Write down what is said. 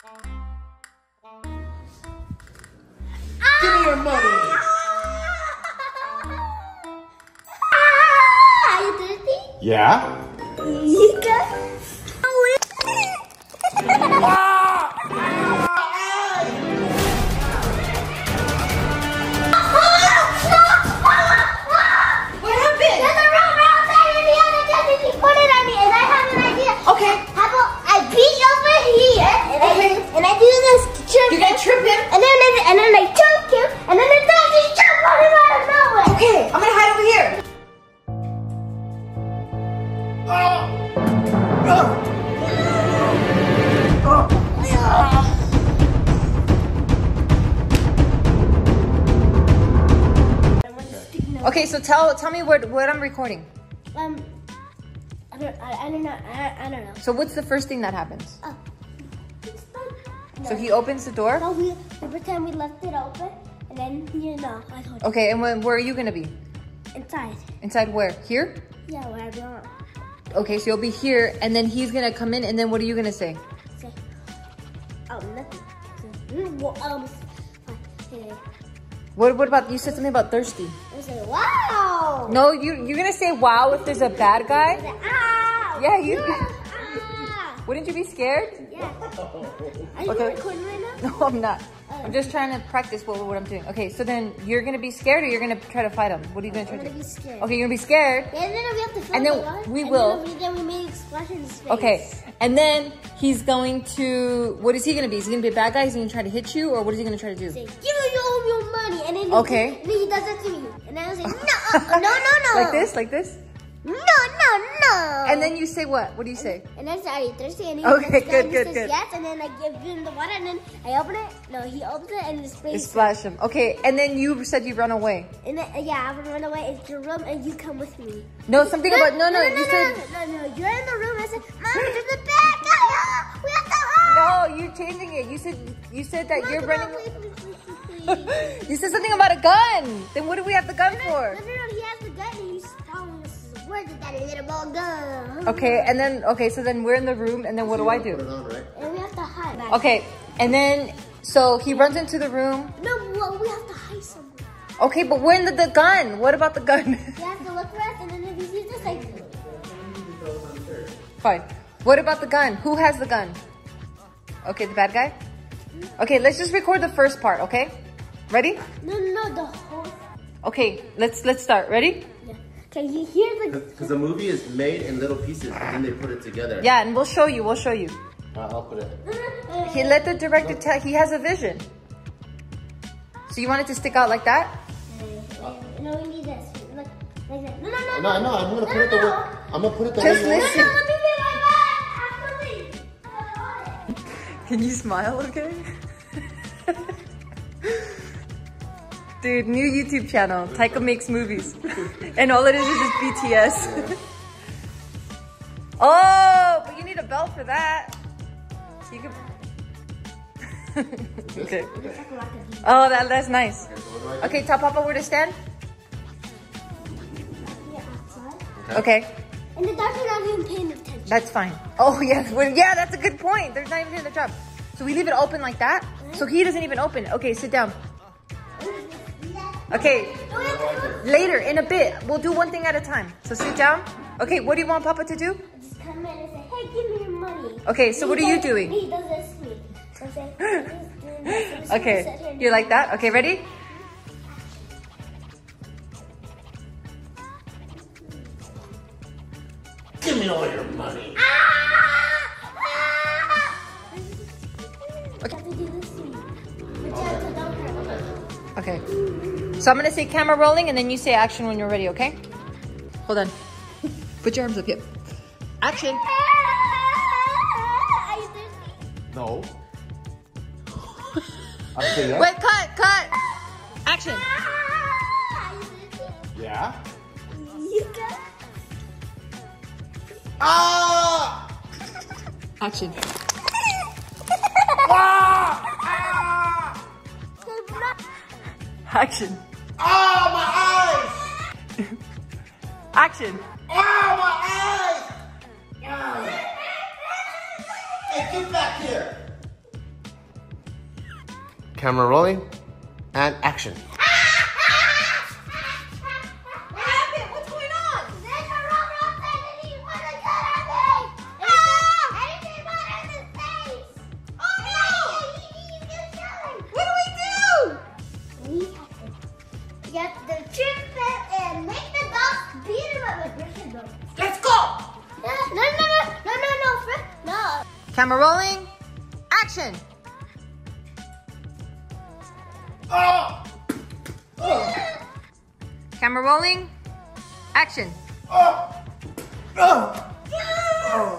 Give me your money. Are ah! ah, you thirsty? Yeah? Okay, so tell tell me what what I'm recording. Um, I don't, I, I don't know, I, I don't know. So what's the first thing that happens? Oh. So he opens the door. No, we, we pretend we left it open and then, you know, I told you. Okay, and when, where are you gonna be? Inside. Inside where? Here? Yeah, where I belong. Okay, so you'll be here, and then he's gonna come in, and then what are you gonna say? Say, oh, nothing. Mm, um, fine. What what about you said something about thirsty? I say, wow. No, you you're gonna say wow if there's a bad guy. say, ah. Yeah, you- Ah. Wouldn't you be scared? Yeah. Are you Okay. recording right now? No, I'm not. I'm just trying to practice what, what I'm doing. Okay, so then you're gonna be scared, or you're gonna try to fight him? What are you gonna try I'm to gonna do? be scared. Okay, you're gonna be scared. Yeah, and then we have to film And then right? we and will. Then we, then we make explosions. Okay, and then he's going to. What is he gonna be? Is he gonna be a bad guy? Is he gonna try to hit you, or what is he gonna try to do? Say, give me all your money, and then he, and then he does that to me, and then I say, no, uh, no, no, no, Like this, like this, no, no, no. and then you say what? What do you say? And then say, are you thirsty? And he Okay, good, good, says good. Yes, and then I give him the water, and then I open it. No, he opens it, and the You splash him. Okay, and then you said you run away. And then yeah, I would run away into your room, and you come with me. No, something about no, no. no, You no, said no, no, no, You're in the room. I said, Mom, there's a. Ah, We have to hide. no. You're changing it. You said you said that No, you're running. you said something about a gun. Then what do we have the gun No, for? no, no, he has the gun, and he's telling us where's that little ball gun. Okay, and then okay, so then we're in the room, and then what do I do? And we have to hide. Okay, and then so he runs into the room. No, well, we have to hide somewhere. Okay, but we're in the, the gun. What about the gun? You have to look for us, and then if he sees us, like, Fine. What about the gun? Who has the gun? Okay, the bad guy. Okay, let's just record the first part. Okay, ready? no, no, no, the whole. Okay, let's let's start. Ready? Yeah. Okay, you hear the. Because the movie is made in little pieces, and then they put it together. Yeah, and we'll show you. We'll show you. Uh, I'll put it. He let the director tell. He has a vision. So you want it to stick out like that? No, we need this. Like, like that. No, no, no. No, I know. I'm gonna put it the way. I'm gonna put it the Just way. you want listen. it. No, let me be like that. Actually. I want it. Can you smile, okay? Dude, new YouTube channel, Taika Makes Movies. and all it is is just BTS. oh, but you need a belt for that. So you can... okay. Oh, that, that's nice. Okay, so what do I tell Papa where to stand. Yeah. Okay, And the doctor not even paying attention. that's fine. Oh, yes. Well, yeah, that's a good point. They're not even doing the job. So we leave it open like that? So he doesn't even open. Okay, sit down. Okay, No, we have to do Later, in a bit, we'll do one thing at a time. So sit down. Okay, what do you want Papa to do? Just come in and say, hey, give me your money. Okay, so And what he are you doing? He does this to me. So say, "He's doing this." I'm just gonna sit here Okay, you like that? Okay, ready? Give me all your money. You have to do this to me. But you have to don't hurt. Okay. So I'm gonna say camera rolling and then you say action when you're ready, okay? Hold on. Put your arms up, yep. Action. Are you thirsty? No. Yes. Wait, cut, cut. Action. Are you thirsty? Yeah. Ah! Action. Action. Oh, my eyes! Action. Oh, my eyes! Oh. Hey, get back here! Camera rolling, and action. Get the chip and uh, make the dogs beat him up with Christian dogs. Let's go! No, no, no, no, no, no, no, no. Camera rolling. Action. Oh! oh! Camera rolling. Action. Oh! Oh! Oh! Oh!